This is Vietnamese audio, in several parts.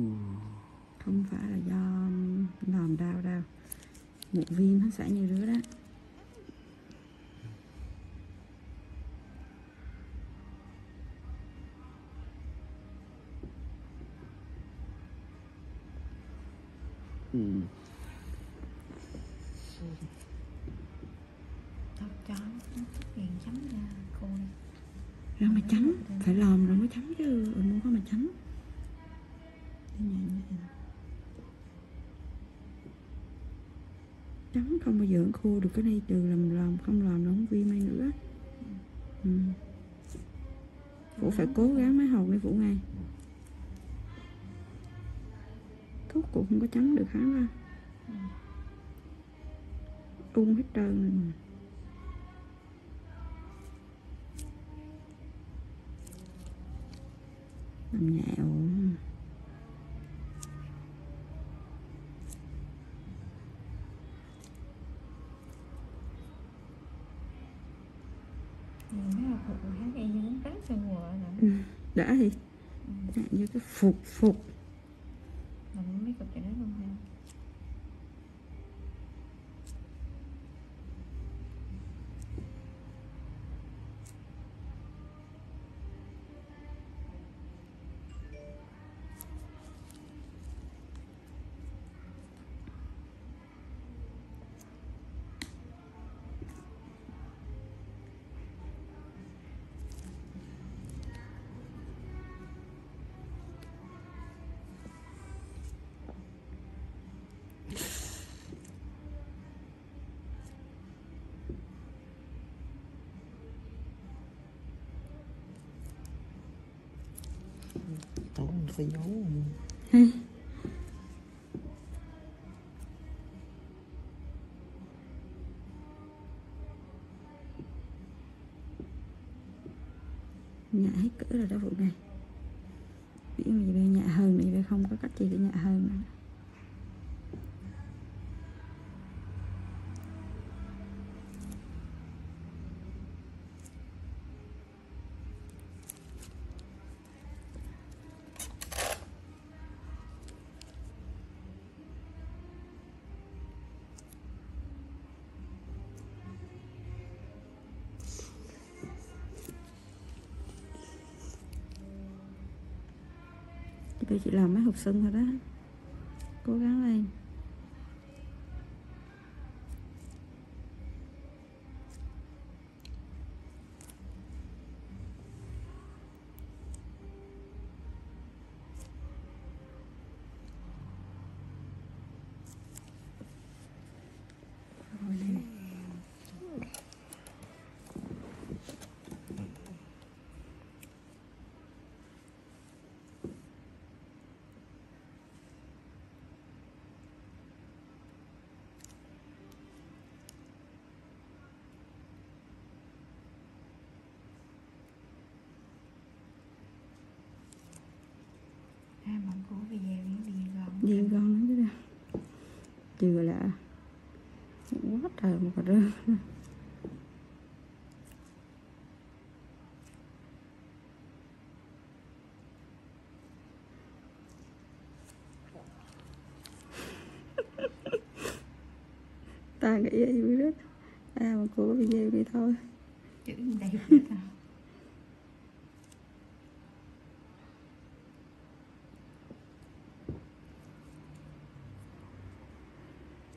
ừ. không phải là do làm đau đâu một viêm nó xảy như rứa đó Ừ. Tao cho nó chút tiền chấm ra cô đi rồi mà chấm phải làm rồi mới chấm chứ ừ, muốn có mà chấm để nhẹ như thế chấm không bao giờ khô được cái này, trừ làm làm không làm nó không vi mai nữa. Ừ. Vũ phải cố gắng mấy hồn đi Vũ ngay. Thuốc cũng không có chấm được hắn ra ung hết trơn rồi mà. Làm nhẹo Nhìn nó là phụ hát y như muốn tát cho ngựa rồi Ừ, đã thì Dạng như cái phục phục phải giấu hết cỡ rồi đó vụ này biết gì bây nhà hơn thì không có cách gì để nhà hơn nữa. Bây chỉ làm mấy hộp sưng thôi đó. Cố gắng lên. Nhiều con nữa chứ đâu Chưa là Quá trời một cà rơ Ta nghĩ gì biết. À mà cô có video đi thôi. Chữ đầy vậy tao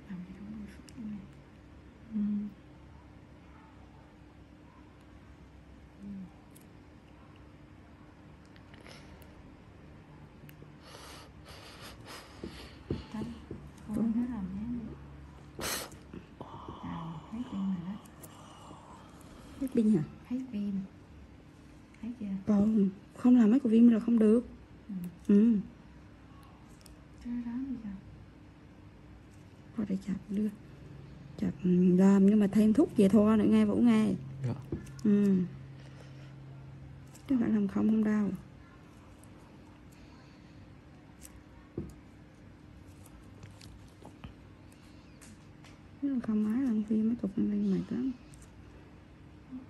Làm cho đúng 10 phút luôn nè ừ. Đấy, cô nó làm nhé À, thấy pin rồi đó Hết pin hả? Thấy pin Thấy chưa? Còn không làm mấy của viêm là không được. Ừ. Ừ. Đó Qua đây chặt đưa. Chặt ừ, làm nhưng mà thêm thuốc về thôi nữa nghe Vũ nghe. Dạ. Ừ. Chứ phải làm không không đau. Nếu mà không ái làm phim mấy cục lên mệt lắm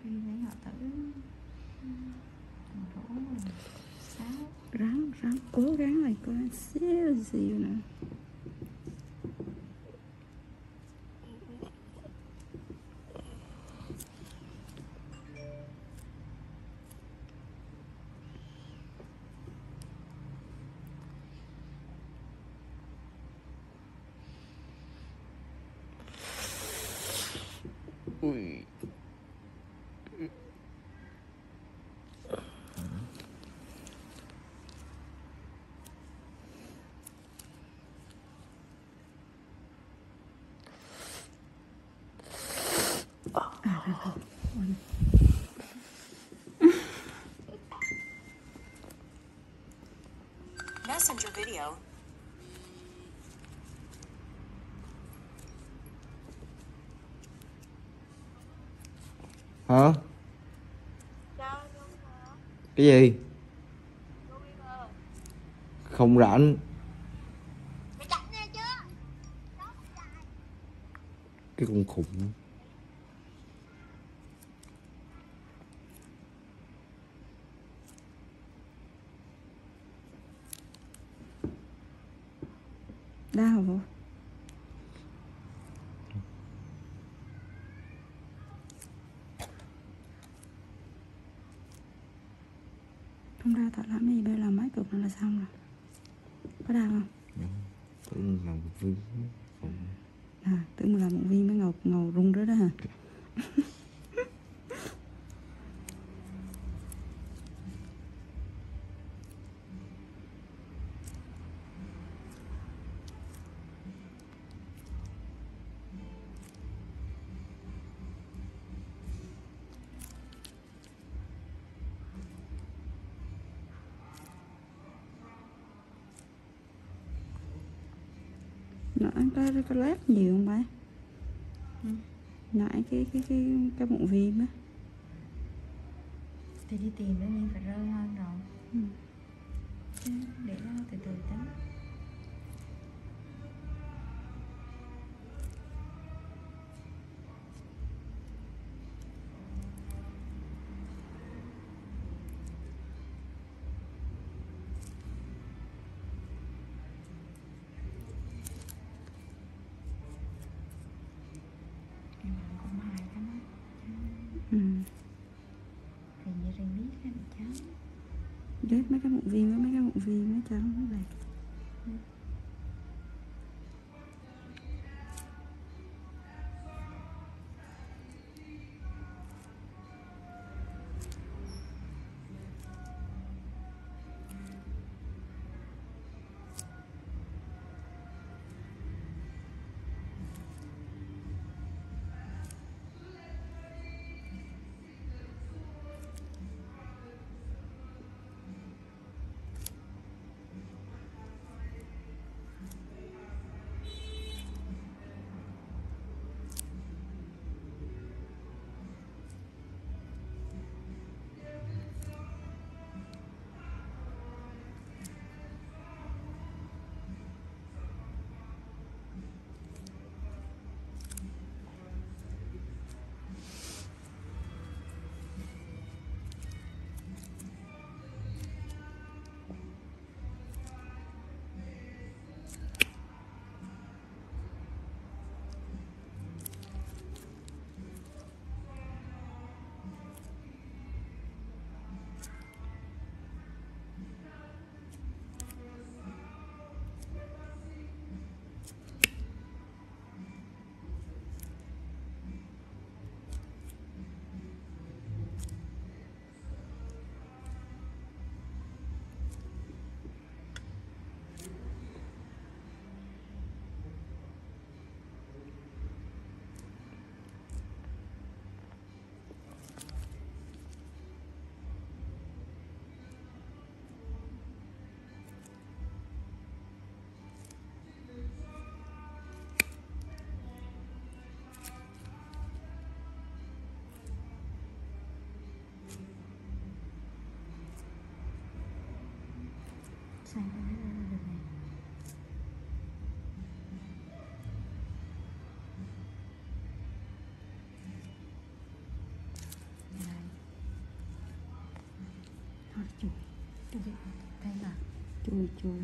Pin lấy họ Sáu ráng ráng cố gắng lại có xíu xíu nữa Ui. Messenger video. Hả? Cái gì? Không? Rảnh. Cái con khủng đau không không đau thật lắm gì bây giờ làm mấy cục là xong rồi. Có đau không? Tưởng là vui Không à tưởng là một viên mới ngầu ngầu rung đó đó hả nãy có có lát nhiều không ba? Nãy cái cái cái cái bụng viêm á. Thì đi tìm nó nhiên phải rơi hơn rồi. Ừ. ghép mấy cái mụn viêm với mấy cái mụn viêm mấy cho nó đẹp sang cái này? Này. Đây. thôi chùi. Cái gì là chui chui